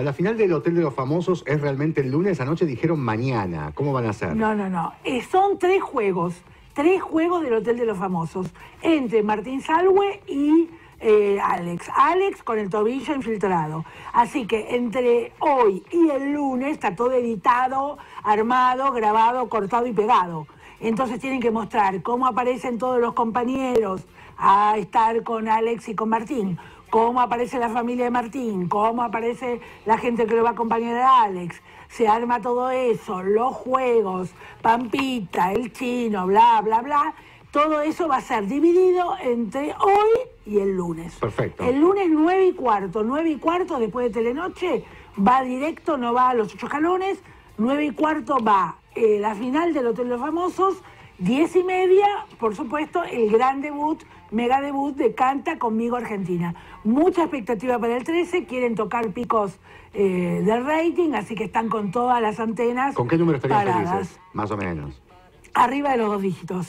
La final del Hotel de los Famosos es realmente el lunes, anoche dijeron mañana. ¿Cómo van a ser? No, no, no. Eh, son tres juegos, tres juegos del Hotel de los Famosos, entre Martín Salwe y eh, Alex. Alex con el tobillo infiltrado. Así que entre hoy y el lunes está todo editado, armado, grabado, cortado y pegado. Entonces tienen que mostrar cómo aparecen todos los compañeros a estar con Alex y con Martín cómo aparece la familia de Martín, cómo aparece la gente que lo va a acompañar a Alex, se arma todo eso, los juegos, Pampita, el chino, bla, bla, bla. Todo eso va a ser dividido entre hoy y el lunes. Perfecto. El lunes 9 y cuarto, 9 y cuarto después de Telenoche, va directo, no va a los ocho escalones, 9 y cuarto va eh, la final del Hotel de los Famosos, 10 y media, por supuesto, el gran debut, mega debut de Canta conmigo Argentina. Mucha expectativa para el 13, quieren tocar picos eh, de rating, así que están con todas las antenas. ¿Con qué número estarían paradas. felices? Más o menos. Arriba de los dos dígitos.